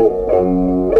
うん。